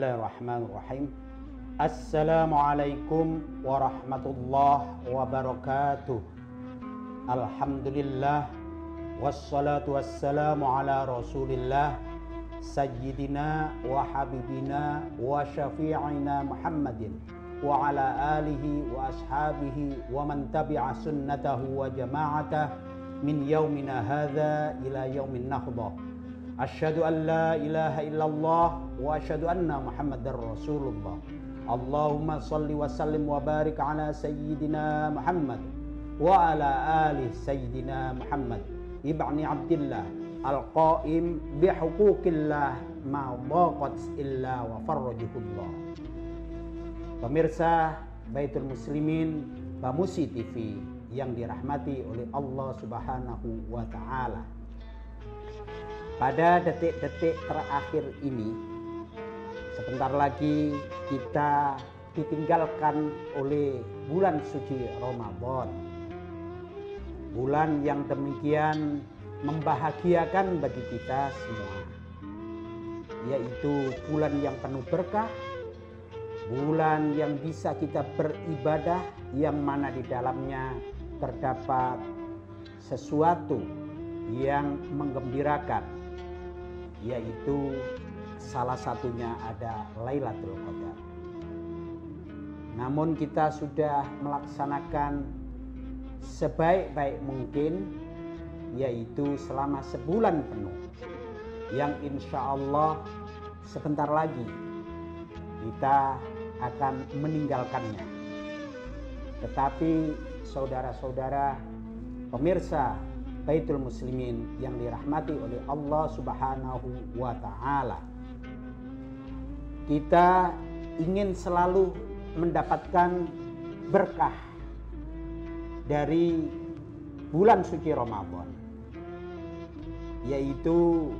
Bismillahirrahmanirrahim. Assalamualaikum warahmatullahi wabarakatuh. Alhamdulillah wassalatu wassalamu ala Rasulillah sayyidina wa habibina wa syafi'ina Muhammadin wa ala alihi wa ashabihi wa man tabi'a sunnatahu wa jama'atah min yaumina hadha ila yaumin nahdah. Asyhadu an la ilaha illallah wa asyhadu anna Muhammadar Rasulullah. Allahumma salli wa sallim wa barik ala sayyidina Muhammad wa ala ali sayyidina Muhammad ibni Abdillah al-qaim bihuquqillah ma dhaqat illa wa farrajahullah. Pemirsa Baitul Muslimin Bamusi TV yang dirahmati oleh Allah Subhanahu wa taala. Pada detik-detik terakhir ini, sebentar lagi kita ditinggalkan oleh bulan suci Ramadan. Bulan yang demikian membahagiakan bagi kita semua. Yaitu bulan yang penuh berkah, bulan yang bisa kita beribadah yang mana di dalamnya terdapat sesuatu yang menggembirakan yaitu salah satunya ada Lailatul Qadar. Namun kita sudah melaksanakan sebaik-baik mungkin yaitu selama sebulan penuh yang insya Allah sebentar lagi kita akan meninggalkannya. Tetapi saudara-saudara pemirsa Baitul Muslimin yang dirahmati oleh Allah Subhanahu wa taala. Kita ingin selalu mendapatkan berkah dari bulan suci Ramadan. Yaitu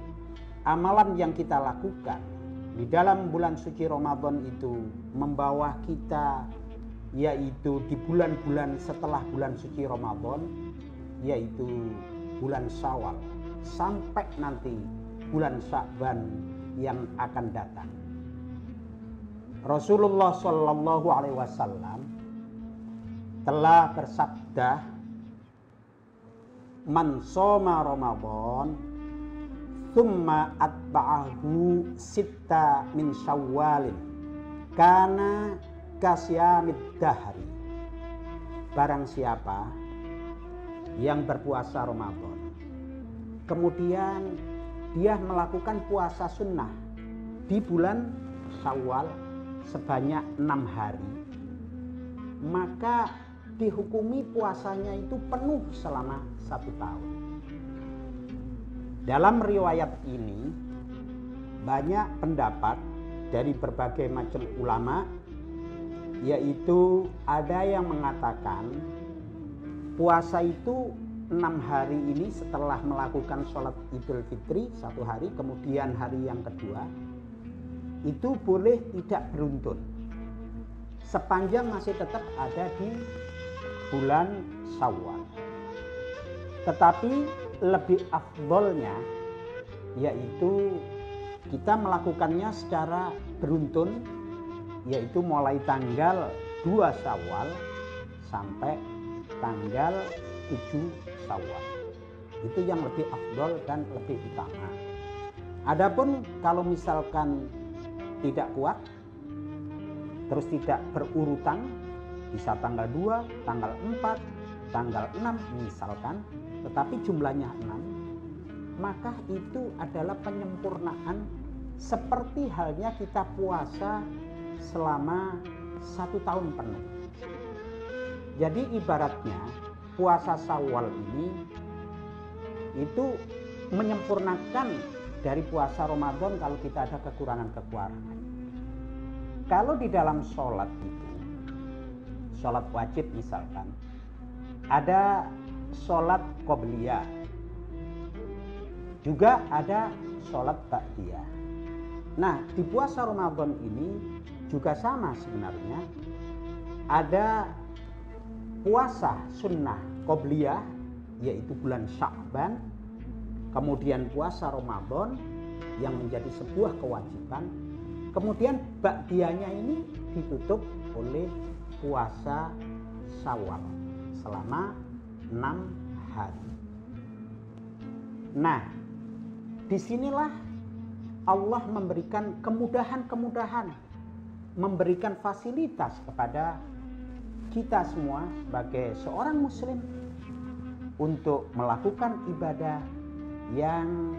amalan yang kita lakukan di dalam bulan suci Ramadan itu membawa kita yaitu di bulan-bulan setelah bulan suci Ramadan yaitu bulan Syawal sampai nanti bulan Sya'ban yang akan datang. Rasulullah Shallallahu Alaihi Wasallam telah bersabda, "Man soma Ramadan, thumma atba'ahu sitta min syawalin, kana kasyamid dahri." Barang siapa yang berpuasa Ramadan. Kemudian dia melakukan puasa sunnah di bulan Syawal sebanyak enam hari. Maka dihukumi puasanya itu penuh selama satu tahun. Dalam riwayat ini banyak pendapat dari berbagai macam ulama yaitu ada yang mengatakan puasa itu enam hari ini setelah melakukan sholat idul fitri satu hari kemudian hari yang kedua itu boleh tidak beruntun sepanjang masih tetap ada di bulan Syawal. Tetapi lebih afdolnya yaitu kita melakukannya secara beruntun yaitu mulai tanggal 2 Syawal sampai tanggal 7 Syawal. Itu yang lebih afdol dan lebih utama. Adapun kalau misalkan tidak kuat terus tidak berurutan bisa tanggal 2, tanggal 4, tanggal 6 misalkan tetapi jumlahnya 6 maka itu adalah penyempurnaan seperti halnya kita puasa selama satu tahun penuh jadi ibaratnya puasa Sawal ini itu menyempurnakan dari puasa Ramadan kalau kita ada kekurangan-kekurangan. Kalau di dalam sholat itu, sholat wajib misalkan, ada sholat qobliyah, juga ada sholat ba'diyah. Nah, di puasa Ramadan ini juga sama sebenarnya. Ada puasa sunnah qobliyah yaitu bulan Sya'ban kemudian puasa Ramadan yang menjadi sebuah kewajiban Kemudian bakdianya ini ditutup oleh puasa Syawal selama enam hari. Nah, di sinilah Allah memberikan kemudahan-kemudahan, memberikan fasilitas kepada kita semua sebagai seorang Muslim untuk melakukan ibadah yang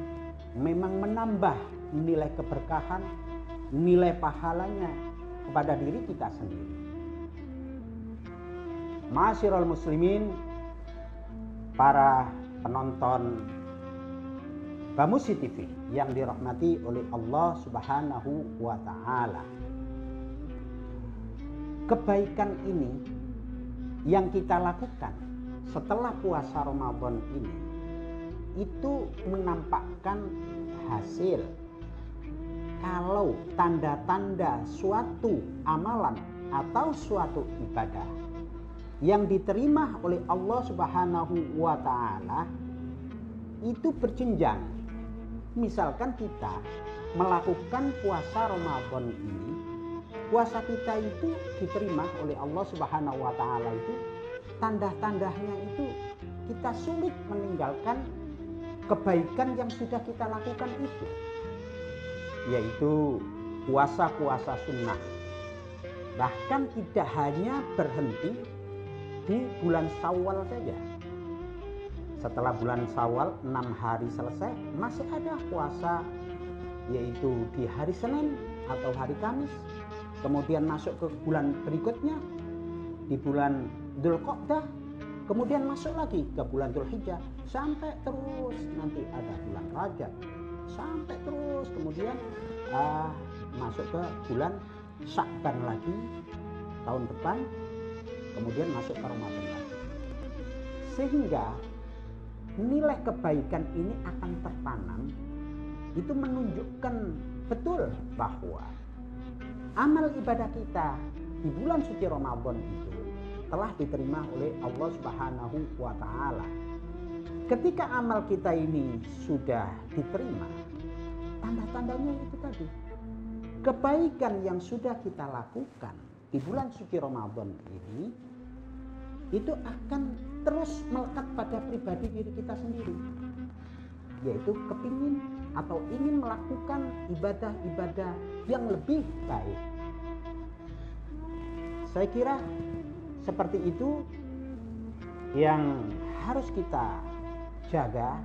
memang menambah nilai keberkahan, nilai pahalanya kepada diri kita sendiri. Masyirul muslimin, para penonton Bamusi TV yang dirahmati oleh Allah Subhanahu wa taala. Kebaikan ini yang kita lakukan setelah puasa Ramadan ini itu menampakkan hasil kalau tanda-tanda suatu amalan atau suatu ibadah yang diterima oleh Allah Subhanahu wa taala itu berjenjang. Misalkan kita melakukan puasa Ramadan ini, puasa kita itu diterima oleh Allah Subhanahu wa taala itu tanda-tandanya itu kita sulit meninggalkan kebaikan yang sudah kita lakukan itu yaitu puasa-puasa sunnah. Bahkan tidak hanya berhenti di bulan Sawal saja. Setelah bulan Sawal enam hari selesai masih ada puasa yaitu di hari Senin atau hari Kamis kemudian masuk ke bulan berikutnya di bulan Dzulqa'dah kemudian masuk lagi ke bulan Dzulhijjah sampai terus nanti ada bulan Rajab sampai terus kemudian uh, masuk ke bulan Syakban lagi tahun depan kemudian masuk ke Ramadan lagi. Sehingga nilai kebaikan ini akan tertanam itu menunjukkan betul bahwa amal ibadah kita di bulan suci Ramadan itu telah diterima oleh Allah Subhanahu wa taala. Ketika amal kita ini sudah diterima, tanda-tandanya itu tadi. Kebaikan yang sudah kita lakukan di bulan suci Ramadan ini itu akan terus melekat pada pribadi diri kita sendiri. Yaitu kepingin atau ingin melakukan ibadah-ibadah yang lebih baik. Saya kira seperti itu yang harus kita jaga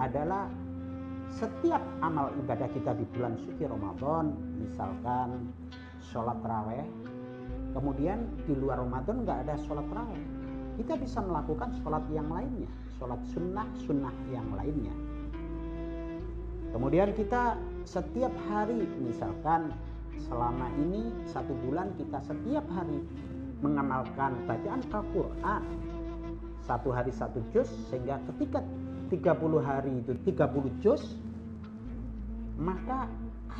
adalah setiap amal ibadah kita di bulan suci Ramadan, misalkan sholat raweh, kemudian di luar Ramadan nggak ada sholat raweh, kita bisa melakukan sholat yang lainnya, sholat sunnah sunnah yang lainnya. Kemudian kita setiap hari, misalkan selama ini satu bulan kita setiap hari mengamalkan bacaan Al-Quran. Satu hari satu juz sehingga ketika 30 hari itu 30 juz maka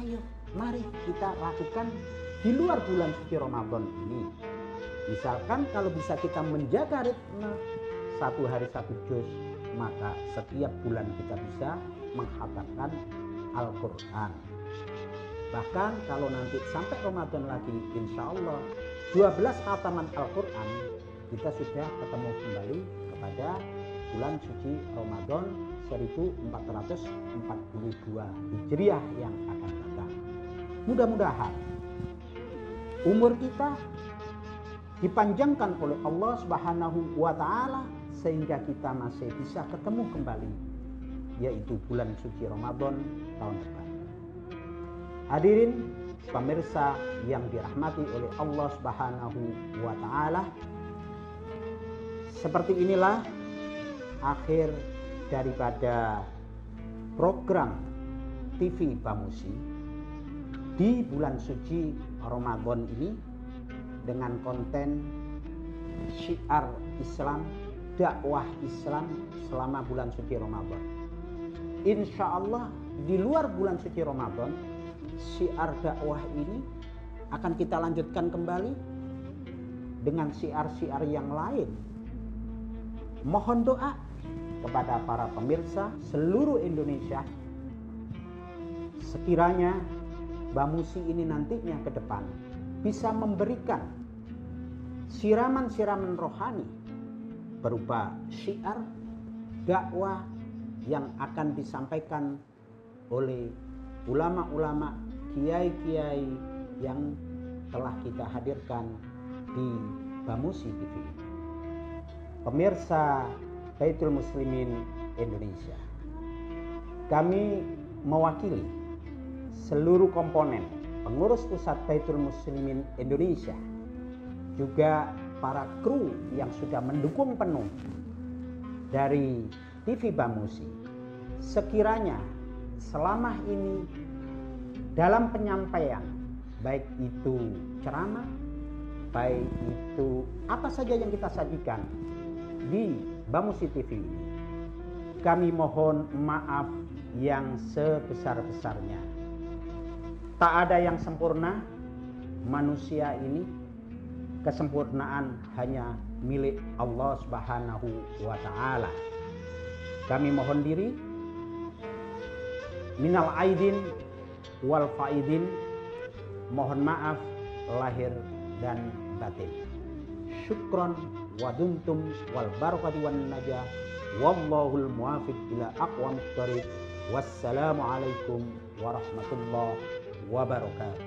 ayo mari kita lakukan di luar bulan suci Ramadan ini. Misalkan kalau bisa kita menjaga ritme satu hari satu juz maka setiap bulan kita bisa menghatamkan Al-Quran bahkan kalau nanti sampai Ramadan lagi insya Allah 12 khataman Al-Quran kita sudah ketemu kembali kepada bulan suci Ramadan 1442 Hijriah yang akan datang. Mudah-mudahan umur kita dipanjangkan oleh Allah Subhanahu wa taala sehingga kita masih bisa ketemu kembali yaitu bulan suci Ramadan tahun depan. Hadirin pemirsa yang dirahmati oleh Allah Subhanahu wa taala. Seperti inilah akhir daripada program TV Bamusi di bulan suci Ramadan ini dengan konten syiar Islam, dakwah Islam selama bulan suci Ramadan. Insya Allah di luar bulan suci Ramadan syiar dakwah ini akan kita lanjutkan kembali dengan syiar-syiar yang lain. Mohon doa kepada para pemirsa seluruh Indonesia sekiranya Bamusi ini nantinya ke depan bisa memberikan siraman-siraman rohani berupa syiar dakwah yang akan disampaikan oleh ulama-ulama kiai-kiai yang telah kita hadirkan di Bamusi TV. Pemirsa Baitul Muslimin Indonesia. Kami mewakili seluruh komponen pengurus pusat Baitul Muslimin Indonesia juga para kru yang sudah mendukung penuh dari TV Bamusi sekiranya selama ini dalam penyampaian baik itu ceramah baik itu apa saja yang kita sajikan di Bamusi TV ini kami mohon maaf yang sebesar-besarnya tak ada yang sempurna manusia ini kesempurnaan hanya milik Allah Subhanahu wa taala. Kami mohon diri minal aidin wal faidin mohon maaf lahir dan batin. Syukron wa duntum wal barakati wan najah wallahul muwafiq ila aqwamit thariq. Wassalamualaikum warahmatullahi wabarakatuh.